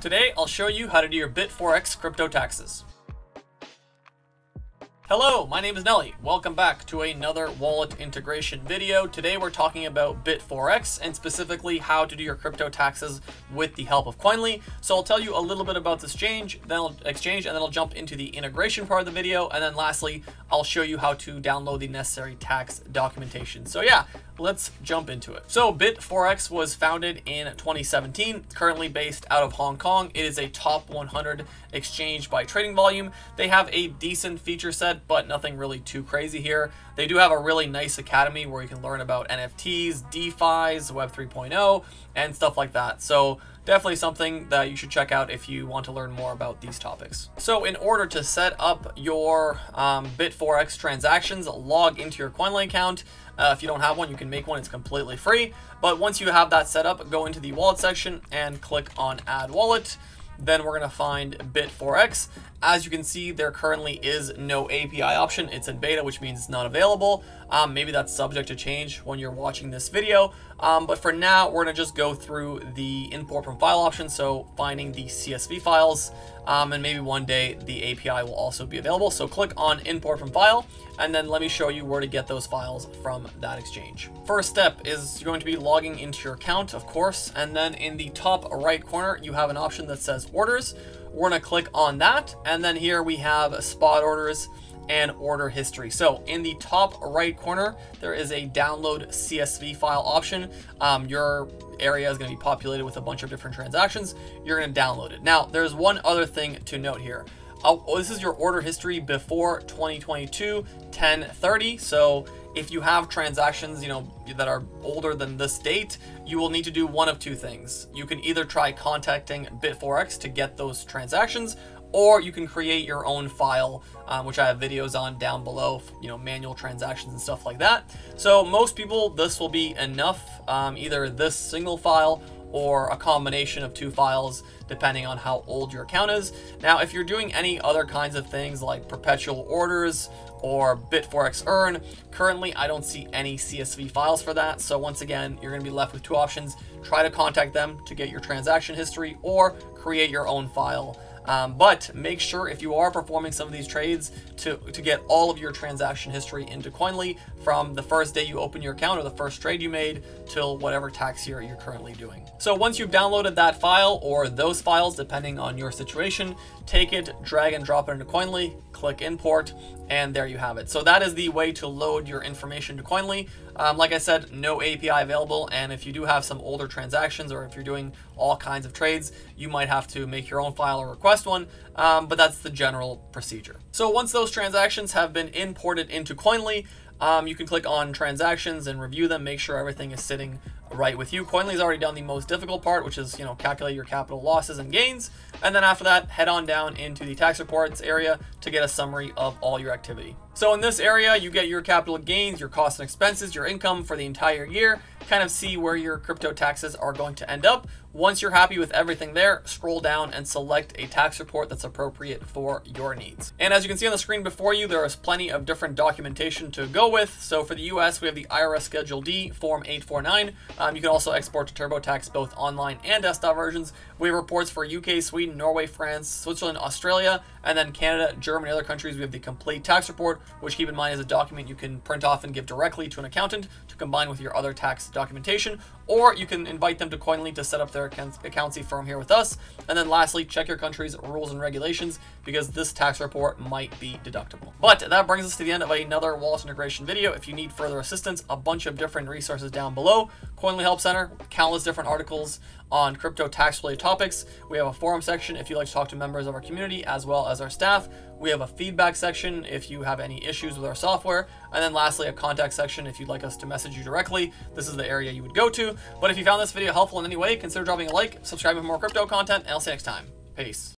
Today, I'll show you how to do your Bitforex crypto taxes. Hello, my name is Nelly. Welcome back to another wallet integration video. Today we're talking about Bitforex and specifically how to do your crypto taxes with the help of Koinly. So I'll tell you a little bit about this exchange, then I'll exchange, and then I'll jump into the integration part of the video. And then lastly, I'll show you how to download the necessary tax documentation. So yeah, let's jump into it. So Bitforex was founded in 2017, currently based out of Hong Kong. It is a top 100 exchange by trading volume. They have a decent feature set, but nothing really too crazy here. They do have a really nice academy where you can learn about NFTs, DeFi's, Web 3.0, and stuff like that. So definitely something that you should check out if you want to learn more about these topics. So in order to set up your um, Bitforex transactions, log into your Koinly account. Uh, if you don't have one, you can make one. It's completely free. But once you have that set up, go into the wallet section and click on add wallet. Then we're to find Bitforex. As you can see, there currently is no API option. It's in beta, which means it's not available. Um, maybe that's subject to change when you're watching this video. Um, but for now, we're to just go through the import from file option. So finding the CSV files, um, and maybe one day the API will also be available. So click on import from file, and then let me show you where to get those files from that exchange. First step is you're going to be logging into your account, of course, and then in the top right corner, you have an option that says orders. We're to click on that, and then here we have spot orders and order history. So in the top right corner, there is a download CSV file option. Um, your area is going to be populated with a bunch of different transactions. You're going to download it. Now, there's one other thing to note here. Oh, this is your order history before 2022 1030. So if you have transactions, you know, that are older than this date, you will need to do one of two things. You can either try contacting Bitforex to get those transactions, or you can create your own file, um, which I have videos on down below, you know, manual transactions and stuff like that. So most people, this will be enough, um, either this single file or a combination of two files depending on how old your account is. Now, if you're doing any other kinds of things like perpetual orders or Bitforex Earn, currently I don't see any CSV files for that. So once again, you're gonna be left with two options. Try to contact them to get your transaction history or create your own file um, but make sure if you are performing some of these trades to, to get all of your transaction history into Koinly from the first day you open your account or the first trade you made till whatever tax year you're currently doing. So once you've downloaded that file or those files, depending on your situation, take it, drag and drop it into Koinly, click import, and there you have it. So that is the way to load your information to Koinly. Um, like I said, no API available, and if you do have some older transactions or if you're doing all kinds of trades, you might have to make your own file or request one, um, but that's the general procedure. So once those transactions have been imported into Koinly, um, you can click on transactions and review them, make sure everything is sitting right with you. Koinly's already done the most difficult part, which is, you know, calculate your capital losses and gains. And then after that, head on down into the tax reports area to get a summary of all your activity. So in this area, you get your capital gains, your costs and expenses, your income for the entire year, kind of see where your crypto taxes are going to end up. Once you're happy with everything there, scroll down and select a tax report that's appropriate for your needs. And as you can see on the screen before you, there is plenty of different documentation to go with. So for the US, we have the IRS Schedule D, Form 849. Um, you can also export to TurboTax both online and desktop versions. We have reports for UK, Sweden, Norway, France, Switzerland, Australia, and then Canada, Germany, other countries. We have the complete tax report, which keep in mind is a document you can print off and give directly to an accountant to combine with your other tax documentation, or you can invite them to Koinly to set up their accountancy firm here with us. And then lastly, check your country's rules and regulations because this tax report might be deductible. But that brings us to the end of another wallet integration video. If you need further assistance, a bunch of different resources down below. Koinly Help Center, countless different articles on crypto tax related topics. We have a forum section if you'd like to talk to members of our community as well as our staff. We have a feedback section if you have any issues with our software. And then lastly, a contact section if you'd like us to message you directly. This is the area you would go to. But if you found this video helpful in any way, consider dropping a like, subscribing for more crypto content, and I'll see you next time. Peace.